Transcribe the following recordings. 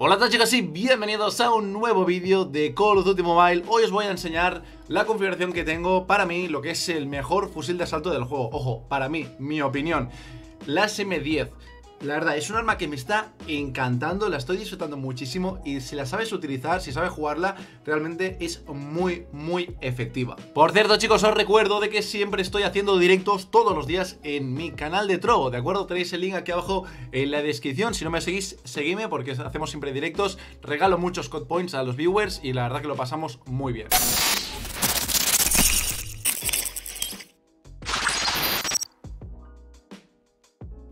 Hola a todos chicos y bienvenidos a un nuevo vídeo de Call of Duty Mobile. Hoy os voy a enseñar la configuración que tengo para mí, lo que es el mejor fusil de asalto del juego. Ojo, para mí, mi opinión. La SM-10 la verdad, es un arma que me está encantando, la estoy disfrutando muchísimo y si la sabes utilizar, si sabes jugarla, realmente es muy, muy efectiva. Por cierto, chicos, os recuerdo de que siempre estoy haciendo directos todos los días en mi canal de Trovo, ¿de acuerdo? Tenéis el link aquí abajo en la descripción, si no me seguís, seguidme porque hacemos siempre directos, regalo muchos code points a los viewers y la verdad que lo pasamos muy bien.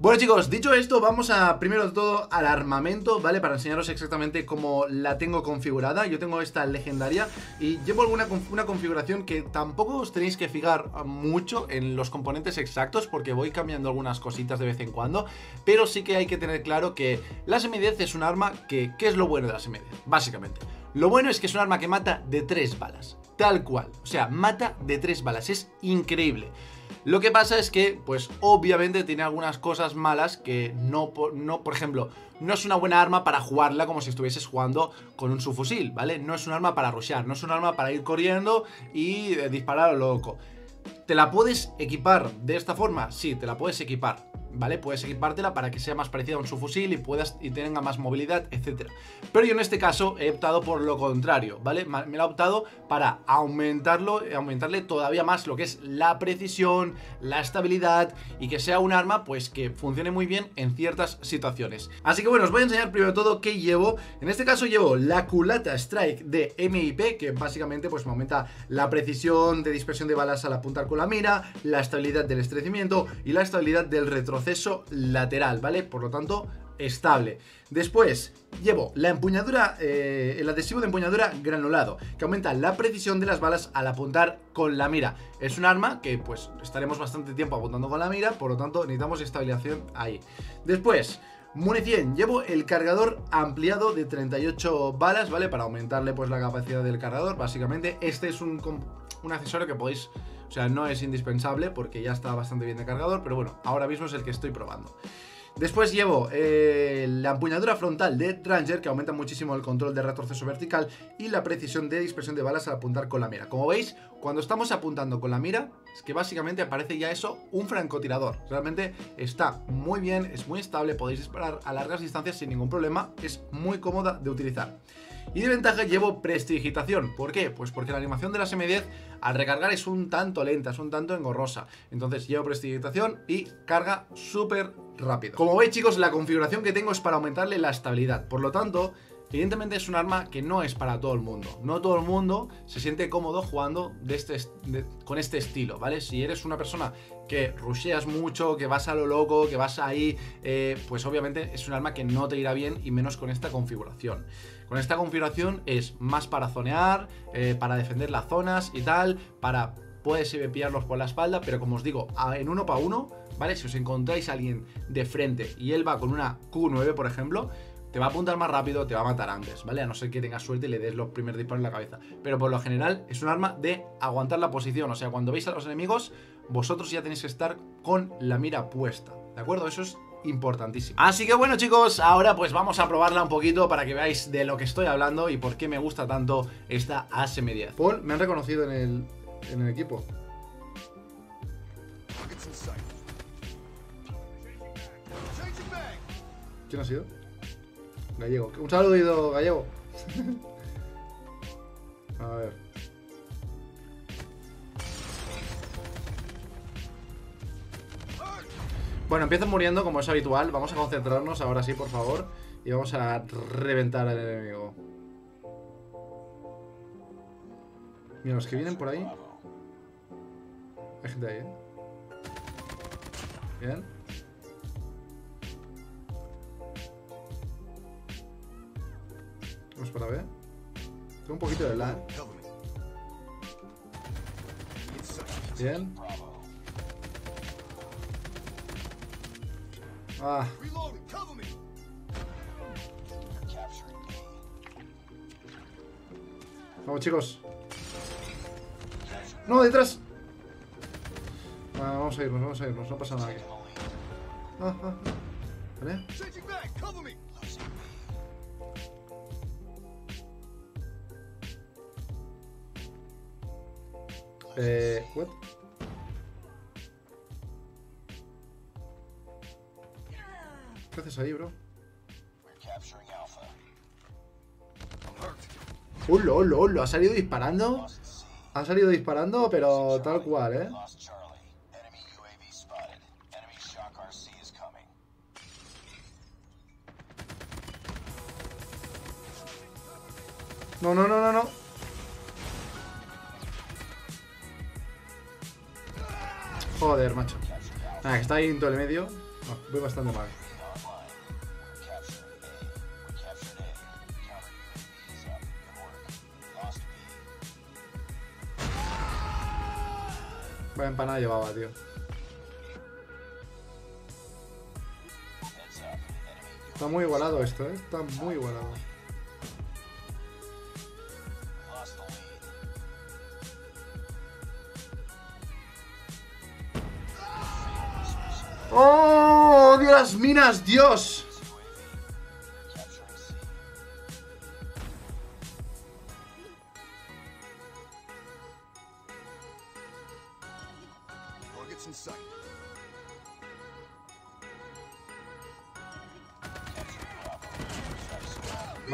Bueno chicos, dicho esto, vamos a primero de todo al armamento, ¿vale? Para enseñaros exactamente cómo la tengo configurada Yo tengo esta legendaria y llevo alguna una configuración que tampoco os tenéis que fijar mucho en los componentes exactos Porque voy cambiando algunas cositas de vez en cuando Pero sí que hay que tener claro que la SM-10 es un arma que... ¿Qué es lo bueno de la SM-10? Básicamente Lo bueno es que es un arma que mata de tres balas Tal cual, o sea, mata de tres balas, es increíble lo que pasa es que, pues obviamente tiene algunas cosas malas que no, no, por ejemplo, no es una buena arma para jugarla como si estuvieses jugando con un subfusil, ¿vale? No es un arma para rushear, no es un arma para ir corriendo y eh, disparar a lo loco. ¿Te la puedes equipar de esta forma? Sí, te la puedes equipar. ¿Vale? Puedes equipártela para que sea más parecida a un subfusil y puedas y tenga más movilidad, etcétera. Pero yo en este caso he optado por lo contrario, ¿vale? Me lo he optado para aumentarlo, aumentarle todavía más lo que es la precisión, la estabilidad y que sea un arma pues que funcione muy bien en ciertas situaciones. Así que bueno, os voy a enseñar primero todo qué llevo. En este caso llevo la culata Strike de MIP, que básicamente pues me aumenta la precisión de dispersión de balas al apuntar con la mira, la estabilidad del estrecimiento y la estabilidad del retroceso lateral, ¿vale? Por lo tanto, estable. Después, llevo la empuñadura, eh, el adhesivo de empuñadura granulado, que aumenta la precisión de las balas al apuntar con la mira. Es un arma que, pues, estaremos bastante tiempo apuntando con la mira, por lo tanto, necesitamos estabilización ahí. Después, Munición, llevo el cargador ampliado de 38 balas, ¿vale? Para aumentarle pues la capacidad del cargador, básicamente. Este es un, un accesorio que podéis o sea, no es indispensable porque ya está bastante bien de cargador, pero bueno, ahora mismo es el que estoy probando. Después llevo eh, la empuñadura frontal de Ranger, que aumenta muchísimo el control de retroceso vertical y la precisión de dispersión de balas al apuntar con la mira. Como veis, cuando estamos apuntando con la mira, es que básicamente aparece ya eso, un francotirador. Realmente está muy bien, es muy estable, podéis disparar a largas distancias sin ningún problema, es muy cómoda de utilizar. Y de ventaja llevo prestigitación. ¿Por qué? Pues porque la animación de la M10 al recargar es un tanto lenta, es un tanto engorrosa. Entonces llevo prestigitación y carga súper rápido. Como veis chicos, la configuración que tengo es para aumentarle la estabilidad. Por lo tanto, Evidentemente es un arma que no es para todo el mundo. No todo el mundo se siente cómodo jugando este, con este estilo, ¿vale? Si eres una persona que rusheas mucho, que vas a lo loco, que vas ahí, eh, pues obviamente es un arma que no te irá bien y menos con esta configuración. Con esta configuración es más para zonear, eh, para defender las zonas y tal, para puedes pillarlos por la espalda, pero como os digo, en uno para uno, ¿vale? Si os encontráis a alguien de frente y él va con una Q9, por ejemplo, te va a apuntar más rápido, te va a matar antes, ¿vale? A no ser que tengas suerte y le des los primeros disparos en la cabeza. Pero por lo general es un arma de aguantar la posición. O sea, cuando veis a los enemigos, vosotros ya tenéis que estar con la mira puesta. ¿De acuerdo? Eso es importantísimo. Así que bueno chicos, ahora pues vamos a probarla un poquito para que veáis de lo que estoy hablando y por qué me gusta tanto esta ASM10. Paul, me han reconocido en el, en el equipo. ¿Quién ha sido? Gallego. Un saludo, Gallego. A ver. Bueno, empiezan muriendo como es habitual. Vamos a concentrarnos ahora sí, por favor. Y vamos a reventar al enemigo. Mira, los que vienen por ahí. Hay gente ahí, ¿eh? Bien. Vamos para ver. Tengo un poquito de lag. Bien. Ah. Reloaded, cover me. Vamos, chicos. No, detrás. Ah, vamos a irnos, vamos a irnos. No pasa nada aquí. Ah, ah, ¿Vale? Eh, ¿what? ¿Qué haces ahí, bro? ¡Hola, hola, hola! ¿Ha salido disparando? Ha salido disparando, pero tal cual, ¿eh? No, no, no, no, no. Joder, macho. Ah, que está ahí en todo el medio. Ah, voy bastante mal. Vaya empanada llevaba, tío. Está muy igualado esto, ¿eh? Está muy igualado. ¡Oh! ¡Odio las minas! ¡Dios!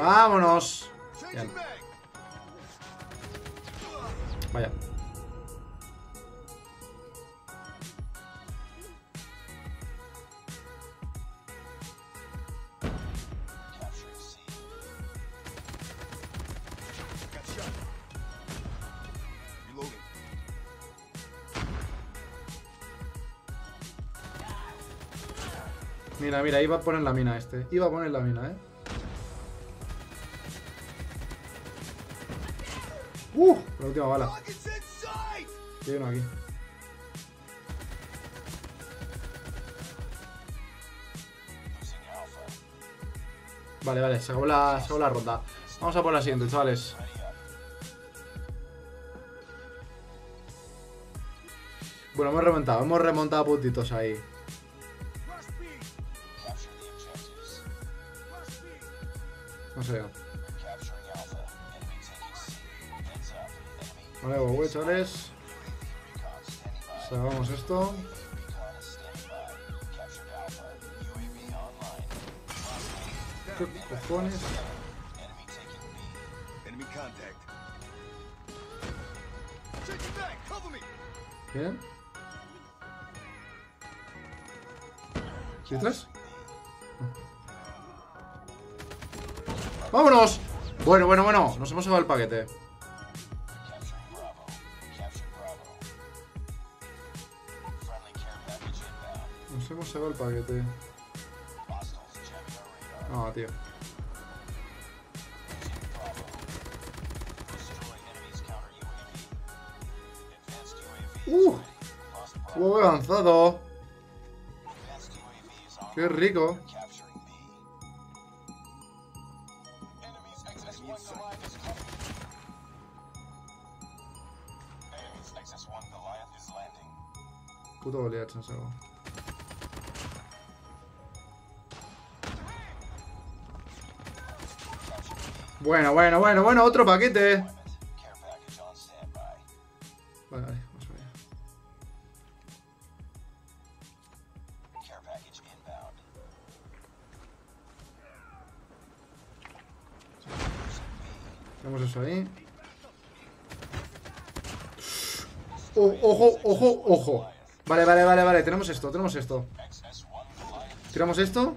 ¡Vámonos! Bien. Vaya. Mira, mira, iba a poner la mina este. Iba a poner la mina, ¿eh? ¡Uh! La última bala. Hay uno aquí. Vale, vale, se acabó la, se acabó la ronda. Vamos a por la siguiente, chavales. Bueno, hemos remontado, hemos remontado puntitos ahí. No sé. Vale, voy, chavales. Salvamos esto. ¿Qué cojones? Bien. ¿Detrás? ¡Vámonos! Bueno, bueno, bueno. Nos hemos llevado el paquete. Hemos llevado el paquete. No, tío. ¡Uh! ¡Juego avanzado! ¡Qué rico! Puto Goliath, no. Bueno, bueno, bueno, bueno, otro paquete. Vale, vale, vamos allá. Tenemos eso ahí. Oh, ojo, ojo, ojo. Vale, vale, vale, vale. Tenemos esto, tenemos esto. Tiramos esto.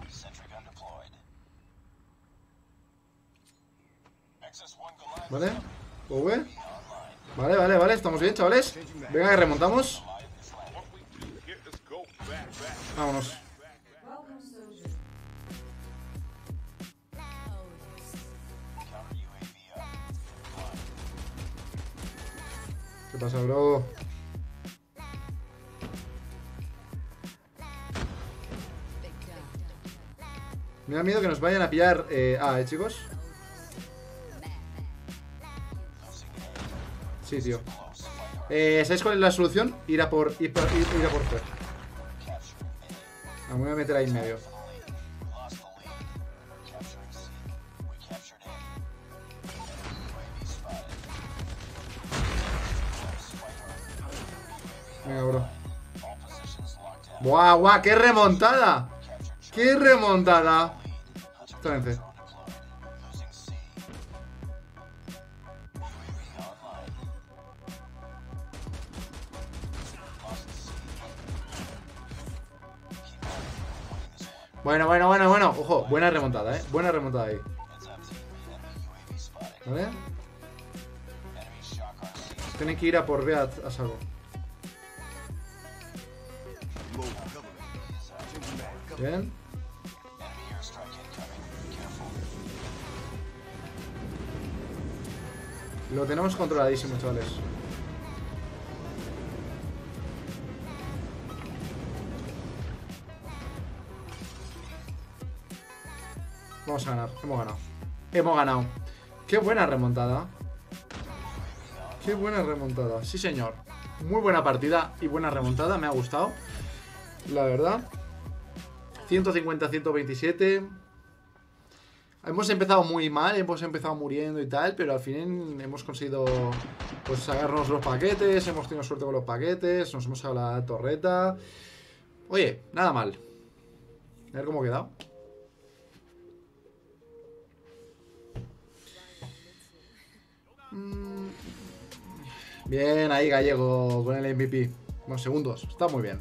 Vale. V. Vale, vale, vale. Estamos bien, chavales. Venga, que remontamos. Vámonos. ¿Qué pasa, bro? Me da miedo que nos vayan a pillar eh, A, ¿eh, chicos? Eh, ¿Sabéis cuál es la solución? Ir a por, ir, por- ir-. Ah, me voy a meter ahí en medio. Venga, bro. ¡Buah, buah! ¡Qué remontada! ¡Qué remontada! Bueno, bueno, bueno, bueno. Ojo, buena remontada, eh. Buena remontada ahí. ¿Vale? Tienen que ir a por B a, a. Bien. Lo tenemos controladísimo, chavales. Vamos a ganar, hemos ganado. Hemos ganado. Qué buena remontada. Qué buena remontada. Sí, señor. Muy buena partida y buena remontada. Me ha gustado. La verdad. 150-127. Hemos empezado muy mal, hemos empezado muriendo y tal, pero al fin hemos conseguido pues sacarnos los paquetes, hemos tenido suerte con los paquetes, nos hemos sacado la torreta. Oye, nada mal. A ver cómo ha quedado. Bien, ahí Gallego con el MVP. Unos segundos, está muy bien.